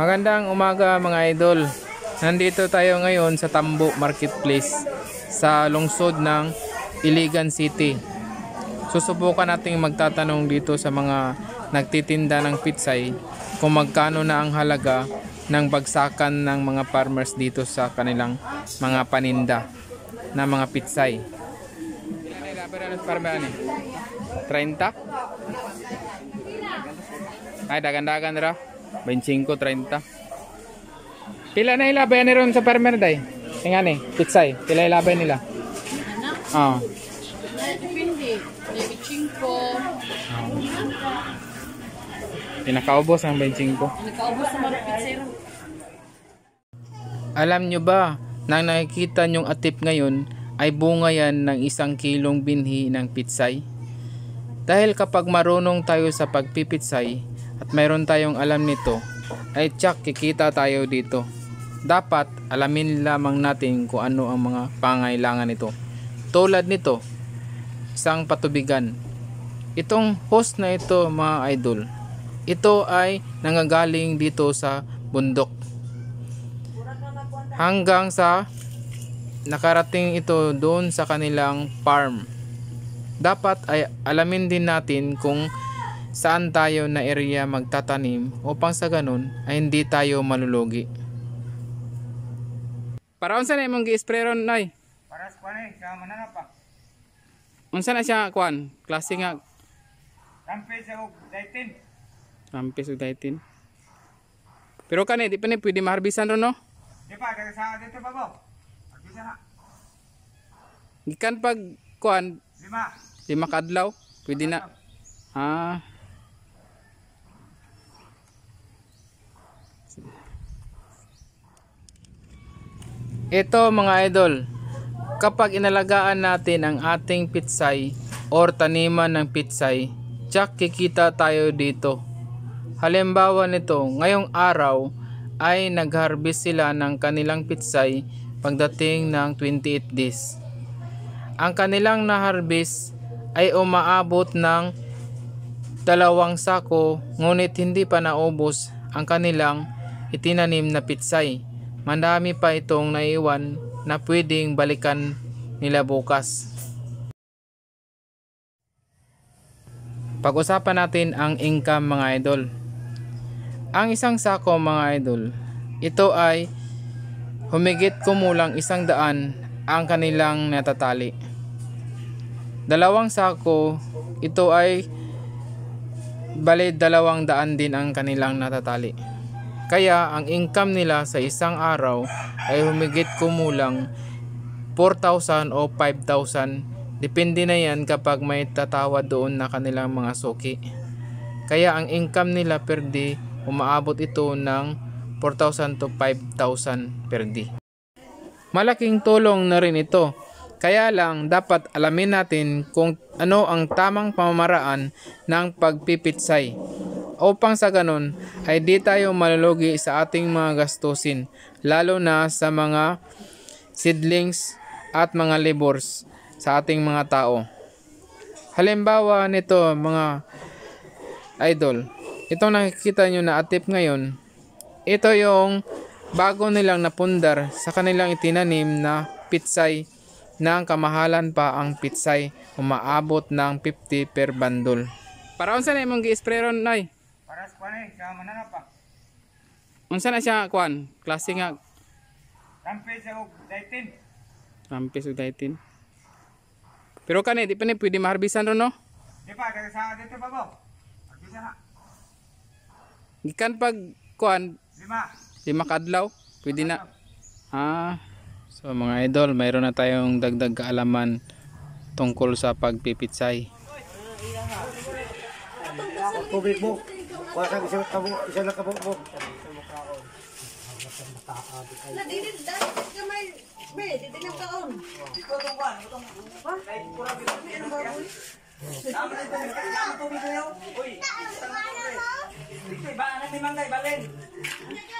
Magandang umaga mga idol. Nandito tayo ngayon sa Tambo Marketplace sa lungsod ng Iligan City. Susubukan nating magtatanong dito sa mga nagtitinda ng pitsay kung magkano na ang halaga ng bagsakan ng mga farmers dito sa kanilang mga paninda na mga pitsay. Ano 30? Ay, dagan-dagan ra. 25, 30. Pila na ilabay ni ron sa farmer day? Tingnan eh, pitsay. Pila ilabay nila? Oo. Oh. Depende. Maybe 5. Pinakaubos ang 25. Nakaubos sa mga pizzero. Alam nyo ba, nang nakikita nyong atip ngayon, ay bunga yan ng isang kilong binhi ng pitsay? Dahil kapag marunong tayo sa pagpipitsay at mayroon tayong alam nito, ay tsak kikita tayo dito. Dapat alamin lamang natin kung ano ang mga pangailangan nito. Tulad nito, isang patubigan. Itong host na ito mga idol, ito ay nanggagaling dito sa bundok. Hanggang sa nakarating ito doon sa kanilang farm. Dapat ay alamin din natin kung saan tayo na area magtatanim upang sa ganun ay hindi tayo malulugi. Para unsa na imong gi-spray ron nay? Para sa kwan eh, sa manana pa. Unsa na siya kwan? Klase nga Kampi sa og daitin. rampis ug daitin. Pero kani di pa ni pwede maharbisan ron no? Di pa, daga sa dito pa bo. Agisa na. Gikan pag kwan Lima. lima kadlaw pwede na. Ah. Ito mga idol, kapag inalagaan natin ang ating pitsay or taniman ng pitsay, tsak kikita tayo dito. Halimbawa nito, ngayong araw ay nag-harvest sila ng kanilang pitsay pagdating ng 28 days. Ang kanilang na-harvest ay umaabot ng dalawang sako ngunit hindi pa naubos ang kanilang itinanim na pitsay. Mandami pa itong naiwan na pwedeng balikan nila bukas. Pag-usapan natin ang income mga idol. Ang isang sako mga idol, ito ay humigit kumulang isang daan ang kanilang natatali. Dalawang sako, ito ay bali dalawang daan din ang kanilang natatali. Kaya ang income nila sa isang araw ay humigit kumulang 4,000 o 5,000. Depende na yan kapag may tatawad doon na kanilang mga suki. Kaya ang income nila per day, umaabot ito ng 4,000 to 5,000 per day. Malaking tulong na rin ito. Kaya lang dapat alamin natin kung ano ang tamang pamamaraan ng pagpipitsay upang sa ganun ay di tayo malulugi sa ating mga gastusin lalo na sa mga seedlings at mga labors sa ating mga tao. Halimbawa nito mga idol, itong nakikita nyo na atip ngayon, ito yung bago nilang napundar sa kanilang itinanim na pitsay na ang kamahalan pa ang pitsay umaabot ng 50 per bandol. Para unsa na imong gi-spray ron nay? Kwan eh, sa manana pa. Unsa na siya kwan? Klase nga Kampi sa og daitin. rampis ug daitin. Pero kani di pa ni pwede maharbisan ron no? Di pa, daga sa dito pa na. Gikan pag kwan Lima. lima kadlaw, pwede na. Ah. So mga idol, mayroon na tayong dagdag kaalaman tungkol sa pagpipitsay. Tubig mo. Kuha sa isang kabo, isa lang kabo mo. Diyan wala magkabo, sabi. Mo na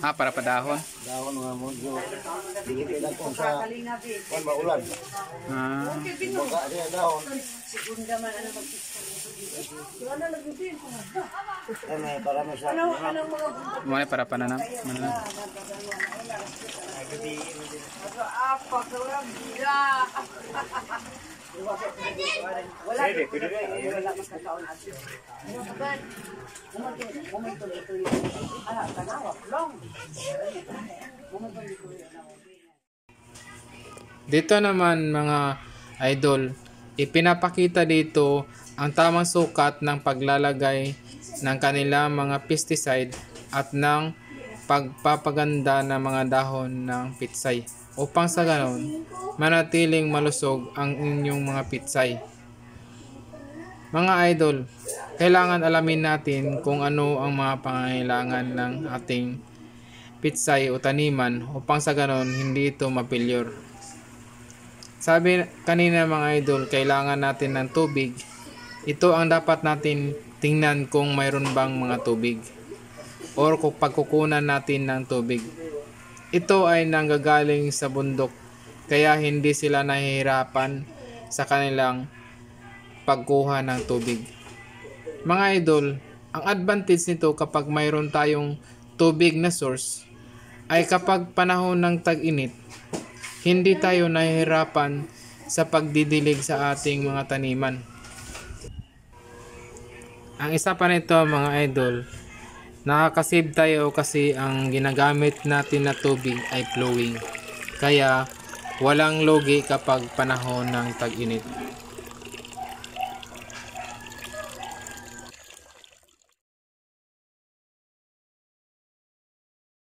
Ah, para padahon. Dahon nga mo yo. Dili lang kung sa kung maulan. Ah, Baka niya dahon. Ano para mo sa muna para pananam. Mananam. Dito naman mga idol, ipinapakita dito ang tamang sukat ng paglalagay ng kanilang mga pesticide at ng pagpapaganda ng mga dahon ng pitsay upang sa ganon manatiling malusog ang inyong mga pitsay. Mga idol, kailangan alamin natin kung ano ang mga pangangailangan ng ating pitsay o taniman upang sa ganon hindi ito mapilyor. Sabi kanina mga idol, kailangan natin ng tubig. Ito ang dapat natin tingnan kung mayroon bang mga tubig or kung pagkukunan natin ng tubig. Ito ay nanggagaling sa bundok kaya hindi sila nahihirapan sa kanilang pagkuha ng tubig. Mga idol, ang advantage nito kapag mayroon tayong tubig na source ay kapag panahon ng tag-init, hindi tayo nahihirapan sa pagdidilig sa ating mga taniman. Ang isa pa nito mga idol, nakakasave tayo kasi ang ginagamit natin na tubig ay flowing. Kaya walang logi kapag panahon ng tag-init.